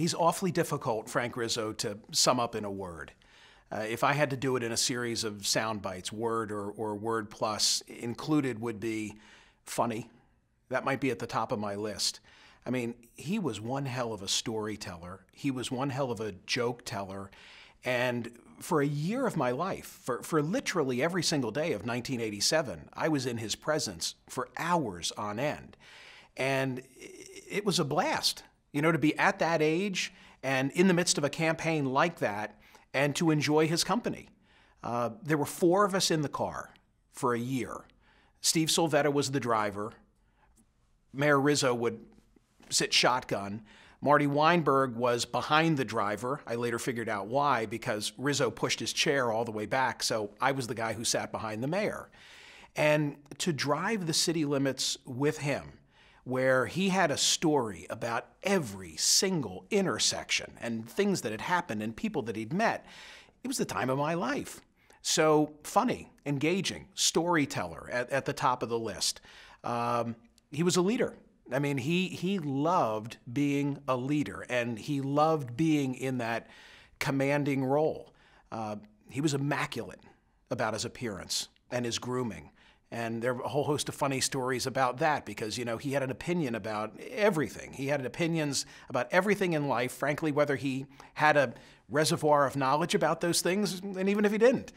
He's awfully difficult, Frank Rizzo, to sum up in a word. Uh, if I had to do it in a series of sound bites, word or, or word plus included would be funny. That might be at the top of my list. I mean, he was one hell of a storyteller. He was one hell of a joke teller. And for a year of my life, for, for literally every single day of 1987, I was in his presence for hours on end. And it was a blast, you know, to be at that age and in the midst of a campaign like that and to enjoy his company. Uh, there were four of us in the car for a year. Steve Solvetta was the driver. Mayor Rizzo would sit shotgun. Marty Weinberg was behind the driver. I later figured out why, because Rizzo pushed his chair all the way back, so I was the guy who sat behind the mayor. And to drive the city limits with him, where he had a story about every single intersection and things that had happened and people that he'd met. It was the time of my life. So funny, engaging, storyteller at, at the top of the list. Um, he was a leader. I mean, he, he loved being a leader and he loved being in that commanding role. Uh, he was immaculate about his appearance and his grooming. And there are a whole host of funny stories about that because, you know, he had an opinion about everything. He had opinions about everything in life, frankly, whether he had a reservoir of knowledge about those things, and even if he didn't.